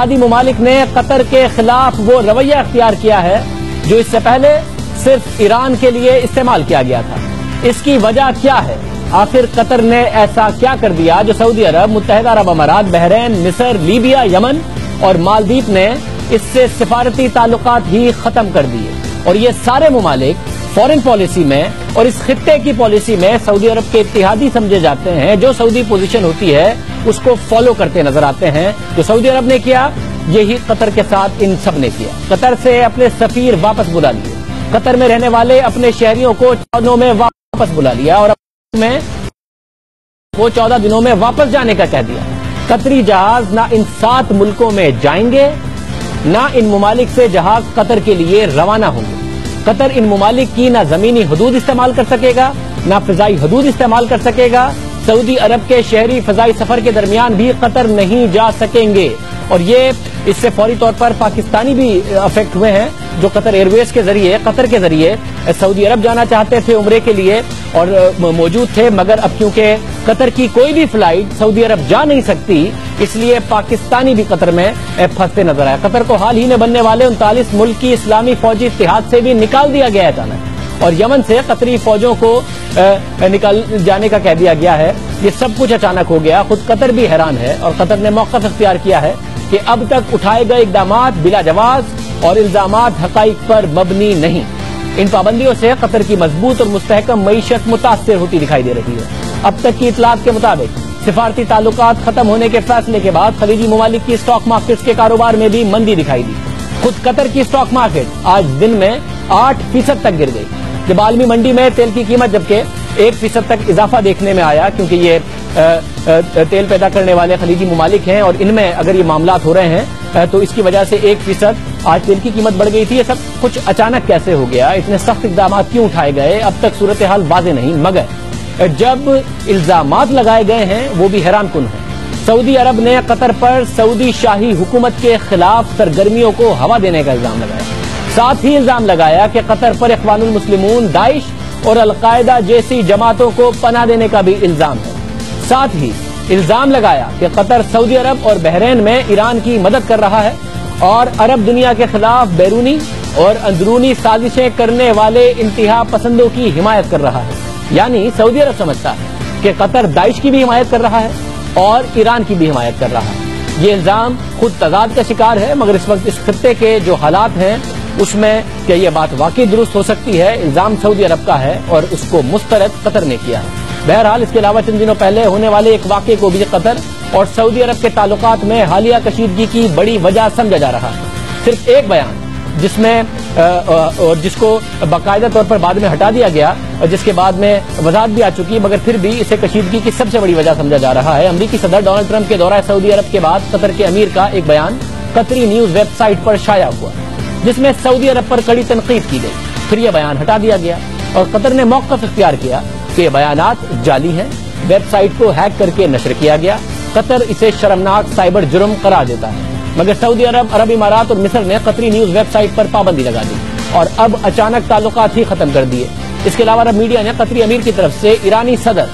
आदि ममालिक ने कतर के खिलाफ वो रवैया अख्तियार किया है, जो इससे पहले सिर्फ़ ईरान के लिए इस्तेमाल किया गया था। इसकी वजह क्या है? आखिर कतर ने ऐसा क्या कर दिया, जो सऊदी अरब मुतहदा अरब अमारात, बहरीन, मिस्र, लीबिया, यमन और मालदीप ने इससे सिफारती ताल्लुकात ही खत्म कर दिए? और ये सारे ममालिक फॉरेन पॉलिसी में और इस खत्े की पॉलिसी में सऊदी अरब के इतिहादी समझे जाते हैं, जो सऊदी पोजीशन होती है उसको फॉलो करते नज़र आते हैं, जो सऊदी अरब ने किया, यही कतर के साथ इन सबने किया। कतर से अपने सफीर वापस बुला लिए। कतर में रहने वाले अपने शहरियों को चौदह में वापस बुला लिया और में वो चौदह दिनों में वापस जाने का कह दिया। कतरी जहाज़ ना इन सात मुल्कों में जाएँगे, ना इन ममालिक से जहाज़ कतर के लिए रवाना होंगे। कतर इन ममालिक की ना जमीनी हदूद इस्तेमाल कर सकेगा, ना फिजाई हदूद इस्तेमाल कर सकेगा सऊदी अरब के शहरी फजाई सफ़र के दरमियान भी कतर नहीं जा सकेंगे। और ये इससे फौरी तौर पर पाकिस्तानी भी अफेक्ट हुए हैं, जो कतर एयरवेज के ज़रिए, कतर के ज़रिए सऊदी अरब जाना चाहते थे उम्रे के लिए और मौजूद थे, मगर अब क्योंकि कतर की कोई भी फ़्लाइट सऊदी अरब जा नहीं सकती, इसलिए पाकिस्तानी भी कतर में फंसते नज़र आए। कतर को हाल ही में बनने वाले उनतालीस मुल्क की इस्लामी फौजी इतिहाद से भी निकाल दिया गया है और यमन से कतरी फौजों को निकल जाने का कह दिया गया है। ये सब कुछ अचानक हो गया। खुद कतर भी हैरान है और कतर ने मौका अख्तियार किया है कि अब तक उठाए गए इकदाम बिला जवाज और इल्ज़ाम हकाइक पर मबनी नहीं। इन पाबंदियों से कतर की मज़बूत और मुस्तकम मीशत मुतासर होती दिखाई दे रही है। अब तक की इतलात के मुताबिक सिफारती ताल्लुक खत्म होने के फैसले के बाद खलीजी ममालिक की स्टॉक मार्केट के कारोबार में भी मंदी दिखाई दी। खुद कतर की स्टॉक मार्केट आज दिन में आठ फ़ीसद तक गिर गई। जब आलमी मंडी में तेल की कीमत जबकि एक फ़ीसद तक इजाफा देखने में आया, क्योंकि ये तेल पैदा करने वाले खलीजी ममालिक हैं और इनमें अगर ये मामला हो रहे हैं तो इसकी वजह से एक फ़ीसद आज तेल की कीमत बढ़ गई थी। ये सब कुछ अचानक कैसे हो गया? इतने सख्त इकदाम क्यों उठाए गए? अब तक सूरत हाल वाजे नहीं, मगर जब इल्ज़ाम लगाए गए हैं, वो भी हैरान कन है। सऊदी अरब ने कतर पर सऊदी शाही हुकूमत के खिलाफ सरगर्मियों को हवा देने का इल्ज़ाम लगाया। साथ ही इल्ज़ाम लगाया कि कतर पर अखवान मुस्लिमून दाइश और अलकायदा जैसी जमातों को पना देने का भी इल्ज़ाम है। साथ ही इल्ज़ाम लगाया कि कतर सऊदी अरब और बहरीन में ईरान की मदद कर रहा है और अरब दुनिया के खिलाफ बैरूनी और अंदरूनी साजिशें करने वाले इंतहा पसंदों की हिमायत कर रहा है। यानी सऊदी अरब समझता है कि कतर दाइश की भी हिमायत कर रहा है और ईरान की भी हिमायत कर रहा है। ये इल्ज़ाम खुद तजाद का शिकार है, मगर इस वक्त इस खत्े के जो हालात हैं उसमें क्या ये बात वाकई दुरुस्त हो सकती है? इल्ज़ाम सऊदी अरब का है और उसको मुस्तरद कतर ने किया। बहरहाल, इसके अलावा चंद दिनों पहले होने वाले एक वाक्य को भी कतर और सऊदी अरब के ताल्लुक में हालिया कशीदगी की बड़ी वजह समझा जा रहा है। सिर्फ़ एक बयान, जिसमें जिसको बाकायदा तौर पर बाद में हटा दिया गया और जिसके बाद में वजाहत भी आ चुकी है मगर फिर भी इसे कशीदगी की सबसे बड़ी वजह समझा जा रहा है। अमरीकी सदर डोनाल्ड ट्रंप के दौरा सऊदी अरब के बाद कतर के अमीर का एक बयान कतरी न्यूज़ वेबसाइट पर शाया हुआ। जिसमें सऊदी अरब पर कड़ी तनकीद की गई। फिर यह बयान हटा दिया गया और कतर ने मौका इख्तियार किया कि बयान जाली हैं। वेबसाइट को हैक करके नशर किया गया। कतर इसे शर्मनाक साइबर जुर्म करार देता है। मगर सऊदी अरब अरब इमारात और मिस्र ने कतरी न्यूज़ वेबसाइट पर पाबंदी लगा दी और अब अचानक ताल्लुक ही खत्म कर दिए। इसके अलावा अरब मीडिया ने कतरी अमीर की तरफ़ से ईरानी सदर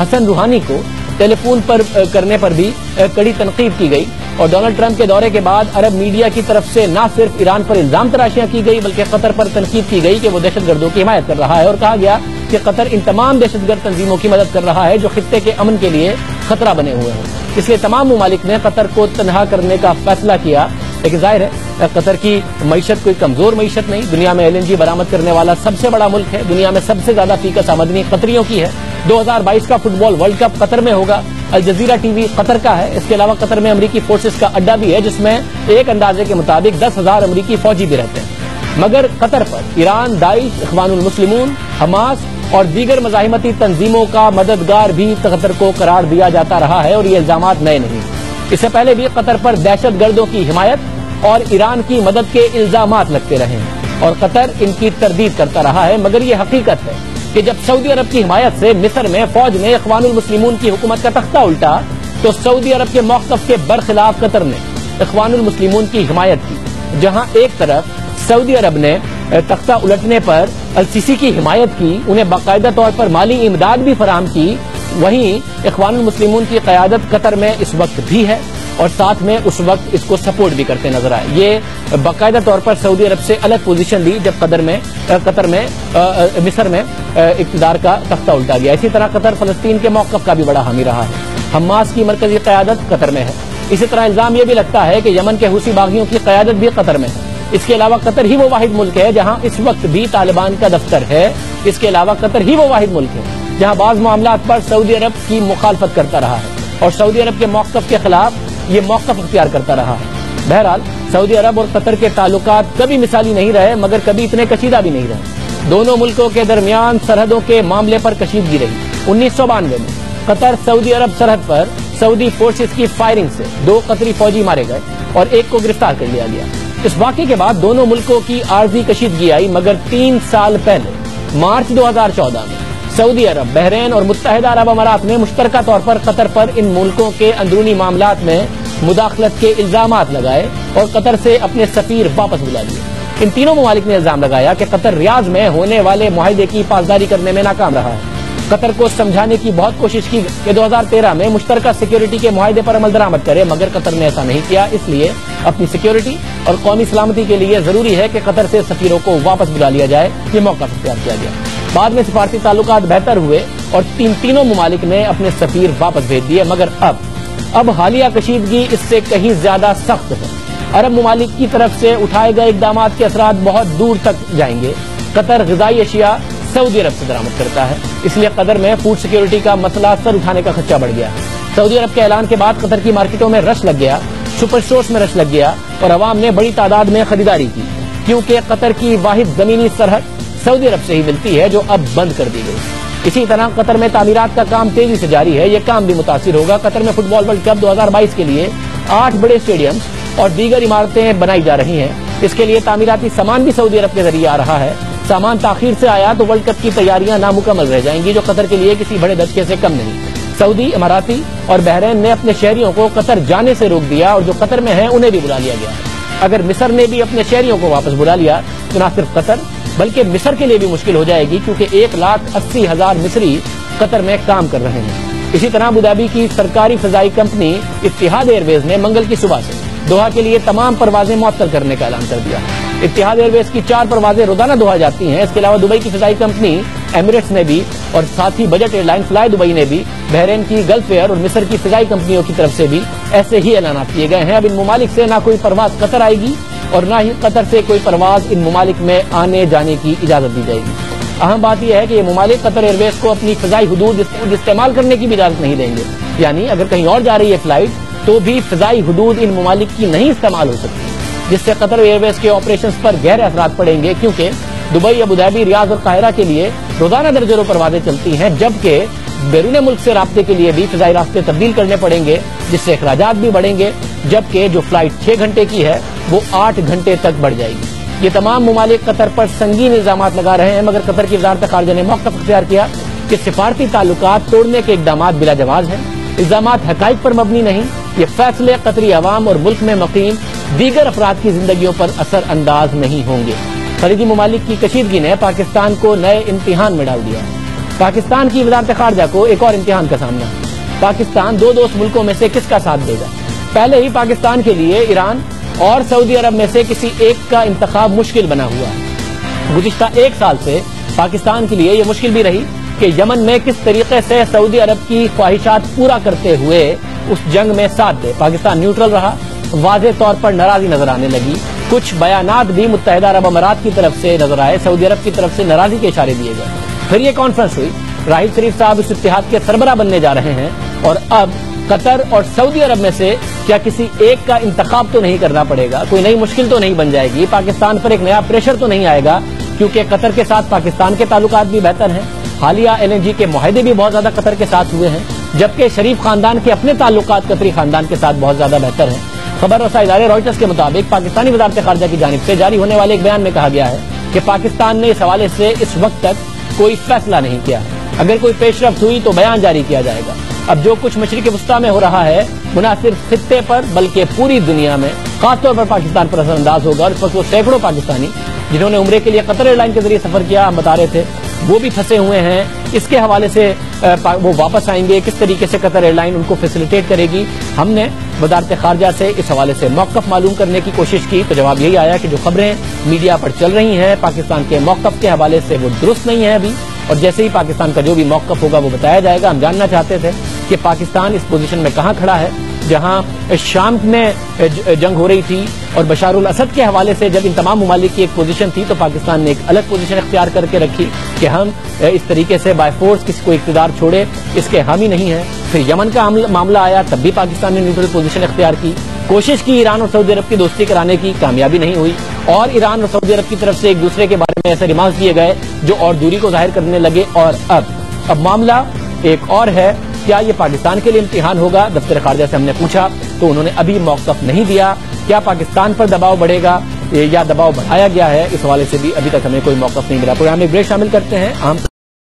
हसन रूहानी को टेलीफोन पर करने पर भी कड़ी तनकीद की गई। और डोनाल्ड ट्रंप के दौरे के बाद अरब मीडिया की तरफ़ से न सिर्फ़ ईरान पर इल्ज़ाम तराशियाँ की गई, बल्कि कतर पर तनकीद की गई कि वो दहशत गर्दों की हिमायत कर रहा है। और कहा गया कि कतर इन तमाम दहशत गर्द तंजीमों की मदद कर रहा है जो खत्े के अमन के लिए खतरा बने हुए हैं। इसलिए तमाम ममालिक ने कतर को तनहा करने का फैसला किया। लेकिन ज़ाहिर है, कतर की मीशत कोई कमज़ोर मीशत नहीं। दुनिया में एलएनजी बरामद करने वाला सबसे बड़ा मुल्क है। दुनिया में सबसे ज़्यादा फीकस आमदनी कतरियों की है। 2022 का फुटबॉल वर्ल्ड कप कतर में होगा। अल जजीरा टीवी कतर का है। इसके अलावा कतर में अमरीकी फोर्सेज का अड्डा भी है, जिसमें एक अंदाजे के मुताबिक दस हज़ार अमरीकी फौजी भी रहते हैं। मगर कतर पर ईरान, दाइश अखबान मुस्लिमून, हमास और दीगर मजामती तंजीमों का मददगार भी कतर को करार दिया जाता रहा है और ये इल्ज़ाम नए नहीं। इससे पहले भी कतर पर दहशत गर्दों की हिमायत और ईरान की मदद के इल्ज़ाम लगते रहे और कतर इनकी तरदीद करता रहा है, मगर ये हकीकत है कि जब सऊदी अरब की हिमायत से मिस्र में फौज ने अखवान मुस्लिमून की हुकूमत का तख्ता उल्टा तो सऊदी अरब के मौकफ के बरखिलाफ कतर ने अखवान मुस्लिमून की हिमायत की, जहाँ एक तरफ़ सऊदी अरब ने तख्ता उलटने पर अलसीसी की हिमायत की, उन्हें बाकायदा तौर पर माली इमदाद भी फराम की, वहीं इखवान मुस्लिमून की क्यादत कतर में इस वक्त भी है। और साथ में उस वक्त इसको सपोर्ट भी करते नज़र आए। ये बाकायदा तौर पर सऊदी अरब से अलग पोजीशन ली, जब कदर में कतर में मिस्र में इकतदार का तख्ता उल्टा गया। इसी तरह कतर फलस्तीन के मौकफ का भी बड़ा हामी रहा है। हमास की मरकजी क्यादत कतर में है। इसी तरह इल्ज़ाम यह भी लगता है कि यमन के हूसी बागियों की क्यादत भी कतर में है। इसके अलावा कतर ही वो वाहिद मुल्क है, जहाँ इस वक्त भी तालिबान का दफ्तर है। इसके अलावा कतर ही वो वाहिद मुल्क है, जहाँ बाज मामला पर सऊदी अरब की मुखालफत करता रहा है। और सऊदी अरब के मौकफ के खिलाफ ये मौकफ अख्तियार करता रहा। है बहरहाल, सऊदी अरब और कतर के ताल्लुक कभी मिसाली नहीं रहे, मगर कभी इतने कशीदा भी नहीं रहे। दोनों मुल्कों के दरमियान सरहदों के मामले पर कशीदगी रही। उन्नीस सौ बानवे में कतर सऊदी अरब सरहद पर सऊदी फोर्सेस की फायरिंग से दो कतरी फौजी मारे गए और एक को गिरफ़्तार कर लिया गया। इस वाक़े के बाद दोनों मुल्कों की आर्जी कशीदगी आई, मगर तीन साल पहले, मार्च 2014 में। सऊदी अरब, बहरीन और मुतहदा अरब अमारात ने मुश्तर तौर पर कतर पर इन मुल्कों के अंदरूनी मामला में मुदाखलत के इल्ज़ाम लगाए और कतर से अपने सफीर वापस बुला लिए। इन तीनों ममालिक ने इल्ज़ाम लगाया कि कतर रियाज में होने वाले माहे की पासदारी करने में नाकाम रहा। है कतर को समझाने की बहुत कोशिश की कि 2013 में मुश्तर सिक्योरिटी के माहे पर अमल दरामद करे, मगर कतर ने ऐसा नहीं किया, इसलिए अपनी सिक्योरिटी और कौमी सलामती के लिए ज़रूरी है कि कतर से सफीरों को वापस बुला लिया जाए। ये मौका अख्तियार किया गया। बाद में सिफारती ताल्लुक बेहतर हुए और तीन तीनों ममालिक ने अपने सफीर वापस भेज दिए, मगर अब अब हालिया कशीदगी इससे कहीं ज़्यादा सख्त है। अरब ममालिक की तरफ़ से उठाए गए इकदाम के असरा बहुत दूर तक जाएँगे। कतर, गजाई अशिया सऊदी अरब से दरामद करता है। इसलिए कतर में फ़ूड सिक्योरिटी का मसला सर उठाने का खर्चा बढ़ गया। सऊदी अरब के ऐलान के बाद कतर की मार्केटों में रश लग गया, सुपर स्टोर्स में रश लग गया और अवाम ने बड़ी तादाद में खरीदारी की, क्योंकि कतर की वाहिद जमीनी सरहद सऊदी अरब से ही मिलती है, जो अब बंद कर दी गई। इसी तरह कतर में तामीरात का काम तेज़ी से जारी है, ये काम भी मुतासर होगा। कतर में फुटबॉल वर्ल्ड कप 2022 के लिए आठ बड़े स्टेडियम और दीगर इमारतें बनाई जा रही हैं। इसके लिए तामीराती सामान भी सऊदी अरब के ज़रिए आ रहा है। सामान ताखिर से आया तो वर्ल्ड कप की तैयारियाँ नामुकम्मल रह जाएँगी, जो कतर के लिए किसी बड़े धचके से कम नहीं। सऊदी इमाराती और बहरीन ने अपने शहरियों को कतर जाने से रोक दिया और जो कतर में है, उन्हें भी बुला लिया गया। अगर मिसर ने भी अपने शहरियों को वापस बुला लिया तो न सिर्फ़ कतर बल्कि मिस्र के लिए भी मुश्किल हो जाएगी, क्योंकि एक लाख अस्सी हज़ार मिस्री कतर में काम कर रहे हैं। इसी तरह अबुधाबी की सरकारी फजाई कंपनी इतिहाद एयरवेज ने मंगल की सुबह से दोहा के लिए तमाम परवाजें मुअत्तल करने का ऐलान कर दिया। इतिहाद एयरवेज की चार परवाजें रोज़ाना दोहा जाती हैं। इसके अलावा दुबई की फजाई कंपनी, एमिरेट्स ने भी और साथ ही बजट एयरलाइन फ्लाई दुबई ने भी, बहरेन की गल्फ एयर और मिस्र की फिजाई कंपनियों की तरफ़ से भी ऐसे ही ऐलान किए गए हैं। अब इन ममालिक से न कोई परवाज कतर आएगी और न ही कतर से कोई परवाज इन ममालिक में आने जाने की इजाज़त दी जाएगी। अहम बात यह है कि ये ममालिक कतर एयरवेज को अपनी फजाई हदूद इस्तेमाल करने की भी इजाज़त नहीं देंगे। यानी अगर कहीं और जा रही है फ़्लाइट तो भी फजाई हदूद इन ममालिक की नहीं इस्तेमाल हो सकती। जिससे कतर एयरवेज के ऑपरेशन पर गहरे असरा पड़ेंगे, क्योंकि दुबई अबुधाबी रियाज और कायरा के लिए रोज़ाना दर्जनों परवाजें चलती हैं, जबकि बैरून मुल्क से रबते के लिए भी फिजाई रास्ते तब्दील करने पड़ेंगे, जिससे अखराज भी बढ़ेंगे, जबकि जो फ़्लाइट छह घंटे की है, वो आठ घंटे तक बढ़ जाएगी। ये तमाम ममालिक कतर पर संगीन इल्ज़ाम लगा रहे हैं, मगर कतर की वजारत खारजा ने मौका अख्तियार किया कि सिफारती ताल्लुक तोड़ने के इकदाम बिला जवाज हैं। इल्ज़ाम हकाइक पर मबनी नहीं, ये फैसले कतरी अवाम और मुल्क में मकीम, दीगर अफराद की ज़िंदगी पर असर अंदाज नहीं होंगे। खरीदी ममालिक की कशीदगी ने पाकिस्तान को नए इम्तिहान में डाल दिया पाकिस्तान की वजारत खारजा को एक और इम्तिहान का सामना। पाकिस्तान दो दोस्त मुल्कों में से किसका साथ देगा? पहले ही पाकिस्तान के लिए ईरान और सऊदी अरब में से किसी एक का इंतखब मुश्किल बना हुआ। है गुजशत एक साल से पाकिस्तान के लिए यह मुश्किल भी रही कि यमन में किस तरीके से सऊदी अरब की ख्वाहिशात पूरा करते हुए उस जंग में साथ दे। पाकिस्तान न्यूट्रल रहा, वाज तौर पर नाराज़गी नज़र आने लगी। कुछ बयान भी मुतहदा अरब अमारात की तरफ़ से नज़र आए, सऊदी अरब की तरफ़ से नाराज़गी के इशारे दिए गए। फिर ये कॉन्फ्रेंस हुई। राहिद शरीफ साहब इस इतिहाद के सरबरा बनने जा रहे हैं और अब कतर और सऊदी अरब में से क्या किसी एक का इंतखाब तो नहीं करना पड़ेगा? कोई नई मुश्किल तो नहीं बन जाएगी। पाकिस्तान पर एक नया प्रेशर तो नहीं आएगा, क्योंकि कतर के साथ पाकिस्तान के ताल्लुक भी बेहतर हैं। हालिया एलएनजी के माहे भी बहुत ज़्यादा कतर के साथ हुए हैं, जबकि शरीफ खानदान के अपने ताल्लुक कतरी खानदान के साथ बहुत ज़्यादा बेहतर हैं। खबर रसा इदारे रॉयटर्स के मुताबिक पाकिस्तानी वजारत खारजा की जानब से जारी होने वाले एक बयान में कहा गया है कि पाकिस्तान ने इस हवाले से इस वक्त तक कोई फैसला नहीं किया। अगर कोई पेशरफ हुई तो बयान जारी किया जाएगा। अब जो कुछ मशरक वस्ता में हो रहा है न सिर्फ़ खत्े पर, बल्कि पूरी दुनिया में, खासतौर पर पाकिस्तान पर असरअंदाज होगा। और इस वक्त वो सैकड़ों पाकिस्तानी, जिन्होंने उम्र के लिए कतर एयरलाइन के ज़रिए सफ़र किया, हम बता रहे थे, वो भी फंसे हुए हैं। इसके हवाले से वो वापस आएँगे। किस तरीके से कतर एयरलाइन उनको फैसिलिटेट करेगी? हमने वजारत खारजा से इस हवाले से मौकफ मालूम करने की कोशिश की तो जवाब यही आया कि जो खबरें मीडिया पर चल रही हैं, पाकिस्तान के मौकफ के हवाले से वो दुरुस्त नहीं है अभी। और जैसे ही पाकिस्तान का जो भी मौकफ होगा, वो बताया जाएगा। हम जानना चाहते थे कि पाकिस्तान इस पोजिशन में कहाँ खड़ा है। जहाँ शाम में जंग हो रही थी और बशारुल असद के हवाले से जब इन तमाम ममालिक की एक पोजीशन थी तो पाकिस्तान ने एक अलग पोजीशन अख्तियार करके रखी कि हम इस तरीके से बाय फोर्स किसी को इकतदार छोड़े, इसके हामी नहीं है। फिर यमन का मामला आया, तब भी पाकिस्तान ने न्यूट्रल पोजीशन अख्तियार की। कोशिश की ईरान और सऊदी अरब की दोस्ती कराने की, कामयाबी नहीं हुई। और ईरान और सऊदी अरब की तरफ़ से एक दूसरे के बारे में ऐसे रिमार्क दिए गए, जो और दूरी को ज़ाहिर करने लगे। और अब अब मामला एक और है क्या ये पाकिस्तान के लिए इम्तिहान होगा? दफ्तर खारजा से हमने पूछा तो उन्होंने अभी मौकफ नहीं दिया। क्या पाकिस्तान पर दबाव बढ़ेगा? या दबाव बढ़ाया गया है? इस हवाले से भी अभी तक हमें कोई मौकफ नहीं मिला। प्रोग्राम में ब्रेक शामिल करते हैं। आम